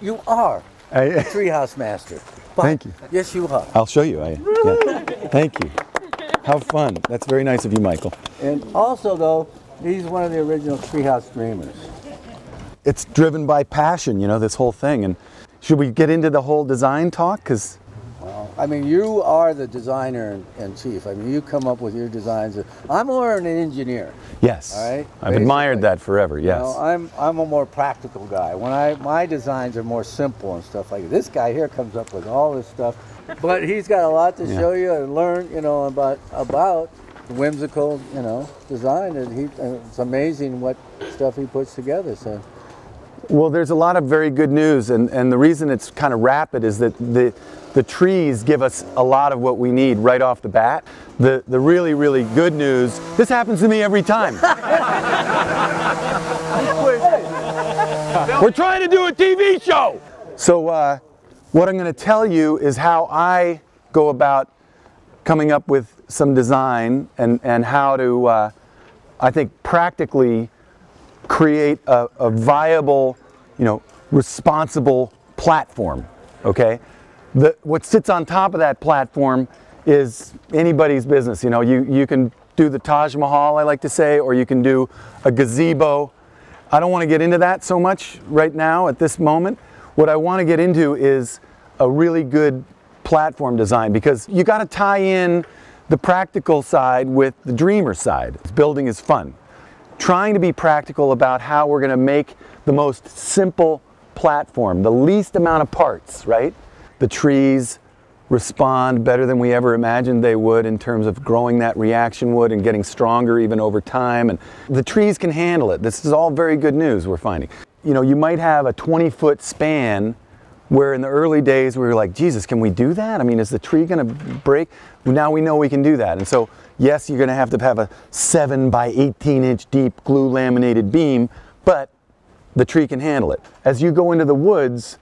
You are I, a treehouse master. But- Thank you. Yes, you are. I'll show you. I, yeah. Thank you. How fun. That's very nice of you, Michael. And also, though, he's one of the original treehouse dreamers. It's driven by passion, you know, this whole thing. And should we get into the whole design talk? Because I mean, you are the designer and, and chief. I mean, you come up with your designs. I'm more an engineer. yes, All right, I've admired that forever. You Yes. know, I'm I'm a more practical guy. When I my designs are more simple and stuff like that. This guy here comes up with all this stuff, but he's got a lot to Yeah. show you and learn. You know about about whimsical, you know, design. And he and it's amazing what stuff he puts together. So Well, there's a lot of very good news, and, and the reason it's kind of rapid is that the, the trees give us a lot of what we need right off the bat. The, the really, really good news, this happens to me every time. We're trying to do a TV show! So, uh, what I'm going to tell you is how I go about coming up with some design and, and how to, uh, I think, practically create a, a viable, you know, responsible platform. Okay, the, what sits on top of that platform is anybody's business. You know, you you can do the Taj Mahal, I like to say, or you can do a gazebo. I don't want to get into that so much right now at this moment. What I want to get into is a really good platform design because you got to tie in the practical side with the dreamer side. Building is fun trying to be practical about how we're going to make the most simple platform, the least amount of parts, right? The trees respond better than we ever imagined they would in terms of growing that reaction wood and getting stronger even over time. And the trees can handle it. This is all very good news we're finding. You know, you might have a 20 foot span where in the early days we were like, Jesus, can we do that? I mean, is the tree going to break? Now we know we can do that. And so, yes, you're going to have to have a 7 by 18 inch deep glue laminated beam, but the tree can handle it. As you go into the woods,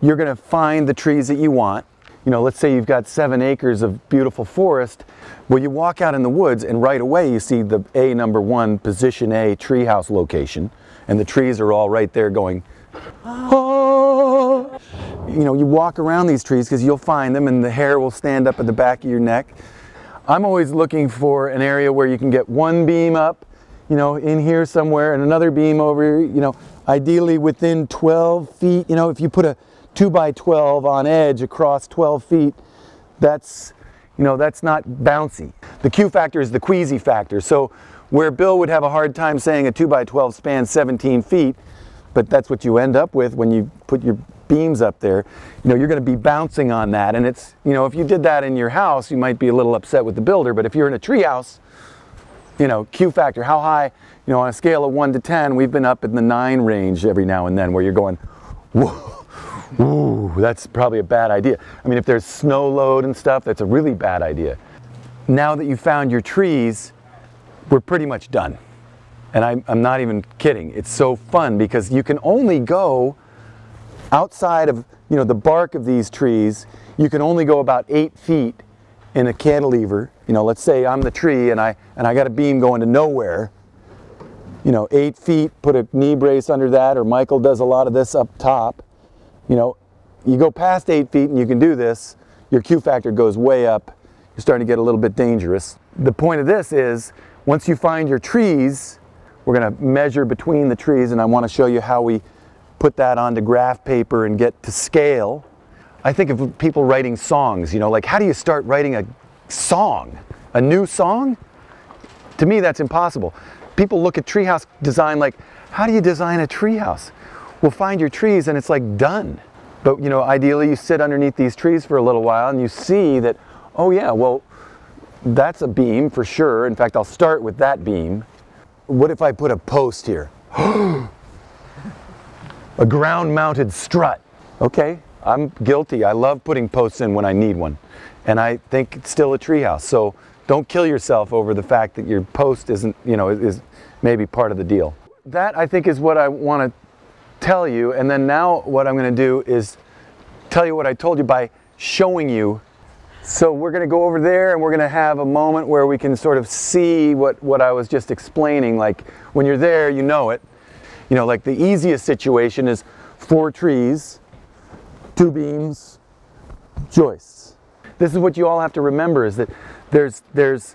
you're going to find the trees that you want. You know, let's say you've got seven acres of beautiful forest. Well, you walk out in the woods, and right away you see the A number one position A treehouse location, and the trees are all right there going, oh. You know, you walk around these trees because you'll find them, and the hair will stand up at the back of your neck. I'm always looking for an area where you can get one beam up, you know, in here somewhere, and another beam over you know, ideally within 12 feet. You know, if you put a 2 by 12 on edge across 12 feet, that's, you know, that's not bouncy. The Q factor is the Queasy factor. So where Bill would have a hard time saying a 2 by 12 spans 17 feet, but that's what you end up with when you put your beams up there, you know, you're going to be bouncing on that. And it's, you know, if you did that in your house, you might be a little upset with the builder. But if you're in a tree house, you know, Q factor, how high, you know, on a scale of 1 to 10, we've been up in the 9 range every now and then where you're going, whoa, ooh, that's probably a bad idea. I mean, if there's snow load and stuff, that's a really bad idea. Now that you've found your trees, we're pretty much done. And I'm, I'm not even kidding. It's so fun because you can only go outside of you know the bark of these trees. You can only go about eight feet in a cantilever. You know, let's say I'm the tree and I and I got a beam going to nowhere. You know, eight feet. Put a knee brace under that, or Michael does a lot of this up top. You know, you go past eight feet and you can do this. Your Q factor goes way up. You're starting to get a little bit dangerous. The point of this is once you find your trees, we're going to measure between the trees, and I want to show you how we put that onto graph paper and get to scale. I think of people writing songs, you know, like how do you start writing a song? A new song? To me, that's impossible. People look at treehouse design like, how do you design a treehouse? Well, find your trees and it's like done. But, you know, ideally you sit underneath these trees for a little while and you see that, oh yeah, well, that's a beam for sure. In fact, I'll start with that beam. What if I put a post here? Oh, a ground mounted strut. Okay, I'm guilty. I love putting posts in when I need one. And I think it's still a treehouse. So don't kill yourself over the fact that your post isn't, you know, is maybe part of the deal. That I think is what I want to tell you. And then now what I'm going to do is tell you what I told you by showing you. So we're going to go over there and we're going to have a moment where we can sort of see what, what I was just explaining. Like when you're there, you know it. You know, like the easiest situation is four trees two beams, joists. This is what you all have to remember is that there's, there's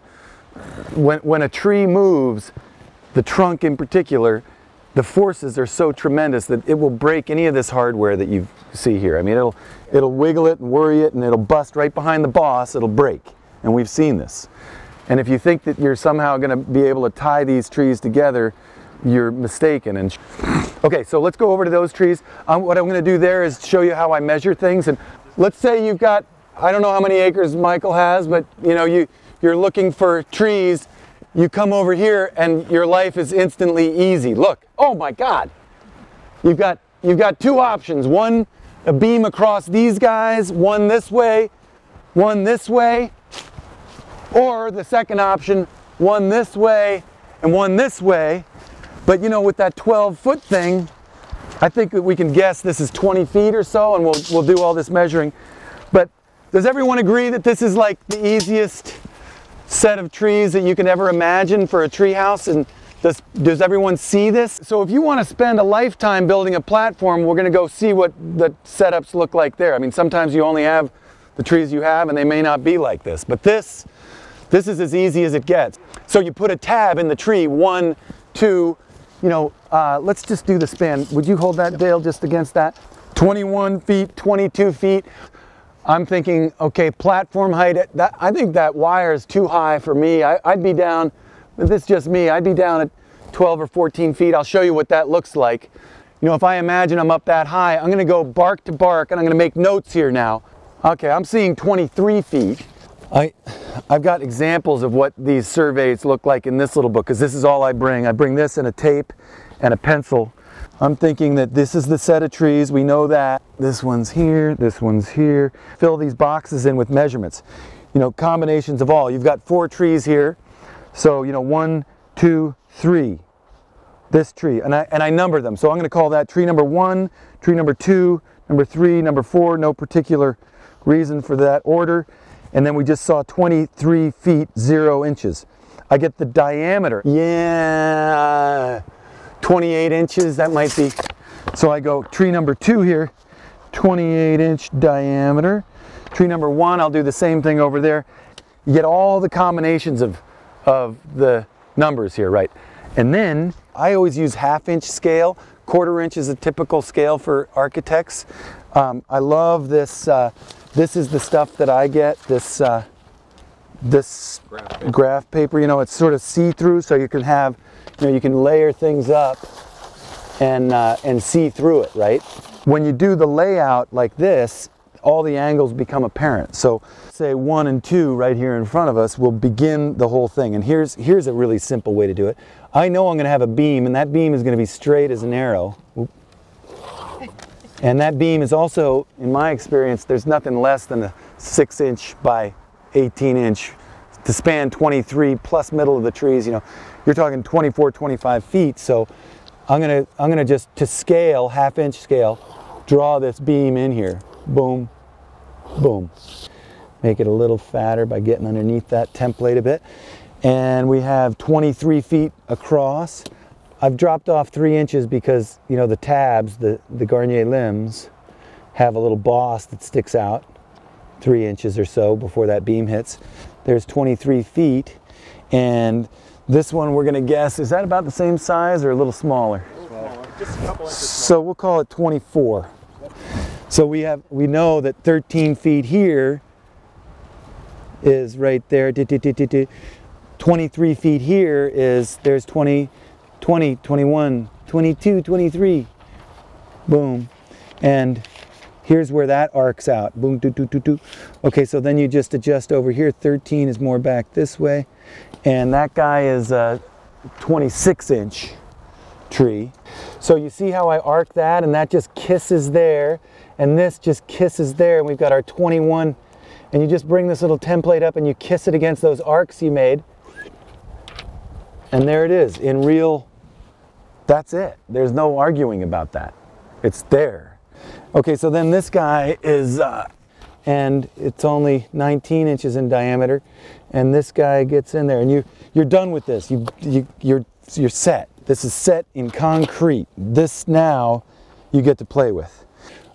when, when a tree moves, the trunk in particular, the forces are so tremendous that it will break any of this hardware that you see here. I mean, it'll, it'll wiggle it and worry it and it'll bust right behind the boss, it'll break. And we've seen this. And if you think that you're somehow going to be able to tie these trees together, you're mistaken. And okay, so let's go over to those trees. Um, what I'm going to do there is show you how I measure things. And let's say you've got, I don't know how many acres Michael has, but you know, you, you're looking for trees. You come over here and your life is instantly easy. Look, oh my God. You've got, you've got two options. One, a beam across these guys, one this way, one this way. Or the second option, one this way and one this way. But you know, with that 12 foot thing, I think we can guess this is 20 feet or so and we'll, we'll do all this measuring. But does everyone agree that this is like the easiest set of trees that you can ever imagine for a tree house? And does, does everyone see this? So if you want to spend a lifetime building a platform, we're going to go see what the setups look like there. I mean, sometimes you only have the trees you have and they may not be like this. But this, this is as easy as it gets. So you put a tab in the tree, one, two, you know, uh, let's just do the spin. Would you hold that, Dale, just against that? 21 feet, 22 feet. I'm thinking, okay, platform height, that, I think that wire is too high for me. I, would be down, this is just me, I'd be down at 12 or 14 feet. I'll show you what that looks like. You know, if I imagine I'm up that high, I'm gonna go bark to bark and I'm gonna make notes here now. Okay, I'm seeing 23 feet. I, I've got examples of what these surveys look like in this little book because this is all I bring. I bring this and a tape and a pencil I'm thinking that this is the set of trees, we know that. This one's here, this one's here. Fill these boxes in with measurements. You know, combinations of all. You've got four trees here. So, you know, one, two, three. This tree, and I, and I number them. So I'm gonna call that tree number one, tree number two, number three, number four, no particular reason for that order. And then we just saw 23 feet, zero inches. I get the diameter. Yeah, 28 inches, that might be. So I go tree number two here, 28 inch diameter. Tree number one, I'll do the same thing over there. You get all the combinations of, of the numbers here, right? And then I always use half inch scale. Quarter inch is a typical scale for architects. Um, I love this. Uh, this is the stuff that I get. This uh, this graph paper. graph paper. You know, it's sort of see-through, so you can have you know, you can layer things up and, uh, and see through it, right? When you do the layout like this, all the angles become apparent. So say one and two right here in front of us will begin the whole thing. And here's, here's a really simple way to do it. I know I'm gonna have a beam and that beam is gonna be straight as an arrow. Oop. And that beam is also, in my experience, there's nothing less than a six inch by 18 inch to span 23 plus middle of the trees, you know, you're talking 24, 25 feet. So I'm gonna, I'm gonna just, to scale, half inch scale, draw this beam in here. Boom, boom. Make it a little fatter by getting underneath that template a bit. And we have 23 feet across. I've dropped off three inches because, you know, the tabs, the, the Garnier limbs, have a little boss that sticks out three inches or so before that beam hits. There's 23 feet and this one we're going to guess, is that about the same size or a little smaller? Smaller. So we'll call it 24. So we have we know that 13 feet here is right there. 23 feet here is there's 20, 20, 21, 22, 23. Boom. And here's where that arcs out. Boom, doo, doo, doo, doo. Okay, so then you just adjust over here. 13 is more back this way and that guy is a 26 inch tree. So you see how I arc that and that just kisses there and this just kisses there and we've got our 21 and you just bring this little template up and you kiss it against those arcs you made and there it is in real that's it there's no arguing about that it's there okay so then this guy is uh, and it's only 19 inches in diameter and this guy gets in there and you you're done with this you, you you're you're set this is set in concrete this now you get to play with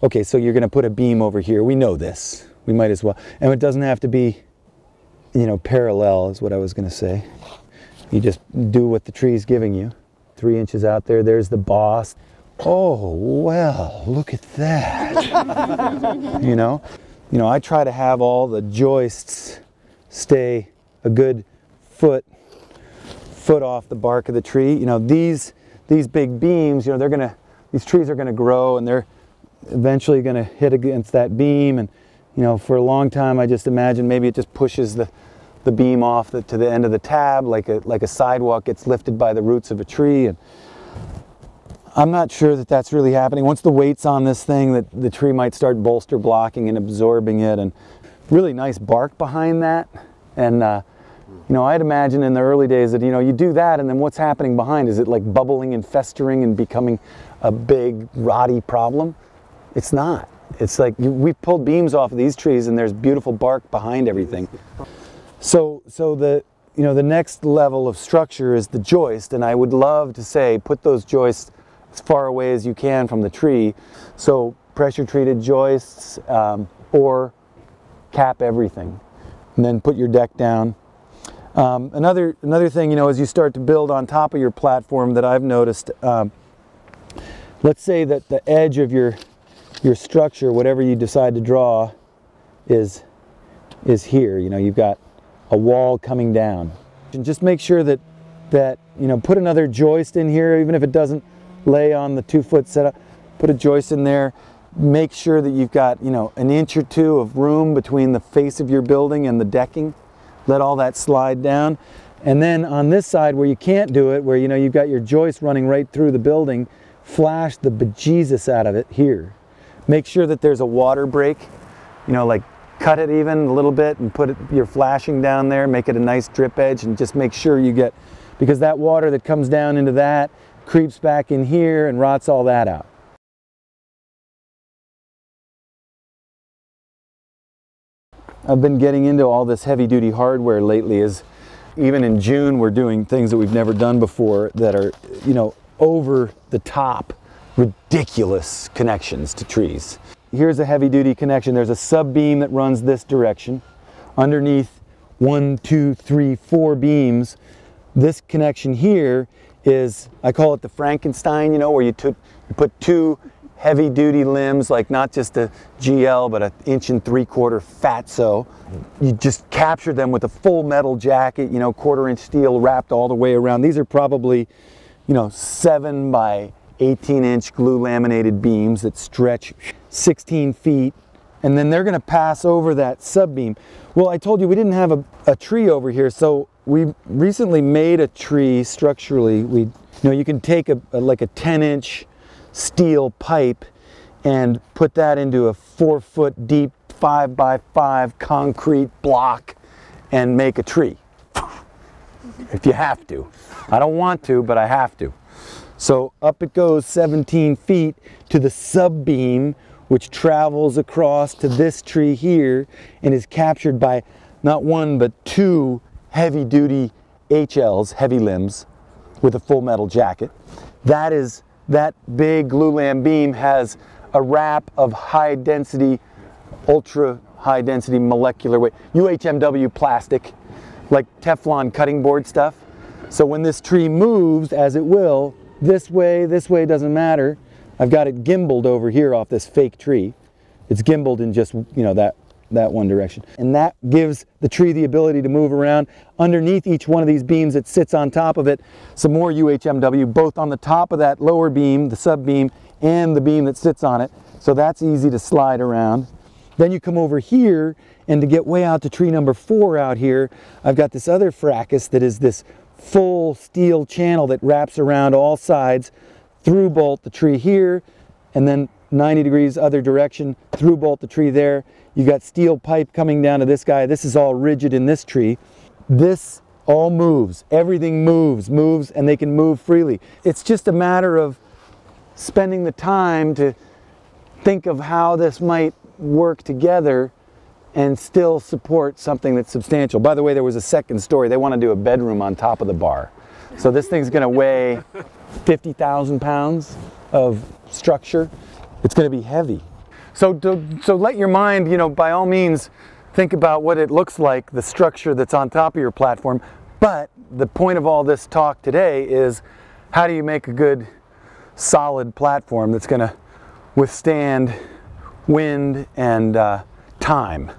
Okay, so you're going to put a beam over here. We know this. We might as well. And it doesn't have to be, you know, parallel is what I was going to say. You just do what the tree is giving you. Three inches out there, there's the boss. Oh, well, look at that. you know? You know, I try to have all the joists stay a good foot foot off the bark of the tree. You know, these these big beams, you know, they're going to these trees are going to grow and they're eventually going to hit against that beam and you know, for a long time I just imagine maybe it just pushes the the beam off the, to the end of the tab like a like a sidewalk gets lifted by the roots of a tree and I'm not sure that that's really happening. Once the weight's on this thing, that the tree might start bolster blocking and absorbing it, and really nice bark behind that. And uh, you know, I'd imagine in the early days that you know you do that, and then what's happening behind? Is it like bubbling and festering and becoming a big rotty problem? It's not. It's like we pulled beams off of these trees, and there's beautiful bark behind everything. So, so the you know the next level of structure is the joist, and I would love to say put those joists as far away as you can from the tree. So pressure treated joists um, or cap everything and then put your deck down. Um, another, another thing, you know, as you start to build on top of your platform that I've noticed, um, let's say that the edge of your, your structure, whatever you decide to draw, is, is here. You know, you've got a wall coming down. And just make sure that, that, you know, put another joist in here, even if it doesn't lay on the two foot setup, put a joist in there, make sure that you've got, you know, an inch or two of room between the face of your building and the decking. Let all that slide down. And then on this side where you can't do it, where you know you've got your joist running right through the building, flash the bejesus out of it here. Make sure that there's a water break, you know, like cut it even a little bit and put it, your flashing down there, make it a nice drip edge and just make sure you get, because that water that comes down into that creeps back in here and rots all that out. I've been getting into all this heavy duty hardware lately is even in June we're doing things that we've never done before that are, you know, over the top ridiculous connections to trees. Here's a heavy duty connection. There's a sub beam that runs this direction. Underneath one, two, three, four beams. This connection here is, I call it the Frankenstein, you know, where you, took, you put two heavy duty limbs, like not just a GL, but an inch and three quarter fatso. You just capture them with a full metal jacket, you know, quarter inch steel wrapped all the way around. These are probably, you know, seven by 18 inch glue laminated beams that stretch 16 feet and then they're going to pass over that sub beam. Well, I told you we didn't have a, a tree over here, so we recently made a tree structurally. We, you know, you can take a, a, like a 10 inch steel pipe and put that into a four foot deep five by five concrete block and make a tree. if you have to. I don't want to, but I have to. So up it goes 17 feet to the sub beam, which travels across to this tree here and is captured by not one but two heavy duty HLs, heavy limbs, with a full metal jacket. That is, that big glulam beam has a wrap of high density, ultra high density molecular weight, UHMW plastic, like Teflon cutting board stuff. So when this tree moves, as it will, this way, this way doesn't matter. I've got it gimbaled over here off this fake tree. It's gimbaled in just, you know, that that one direction. And that gives the tree the ability to move around. Underneath each one of these beams that sits on top of it, some more UHMW, both on the top of that lower beam, the sub beam, and the beam that sits on it. So that's easy to slide around. Then you come over here, and to get way out to tree number four out here, I've got this other fracas that is this full steel channel that wraps around all sides, through bolt the tree here, and then 90 degrees other direction, through bolt the tree there. You've got steel pipe coming down to this guy. This is all rigid in this tree. This all moves. Everything moves, moves, and they can move freely. It's just a matter of spending the time to think of how this might work together and still support something that's substantial. By the way, there was a second story. They want to do a bedroom on top of the bar. So this thing's going to weigh 50,000 pounds of structure. It's going to be heavy. So, to, so let your mind, you know, by all means, think about what it looks like, the structure that's on top of your platform. But the point of all this talk today is how do you make a good, solid platform that's going to withstand wind and uh, time?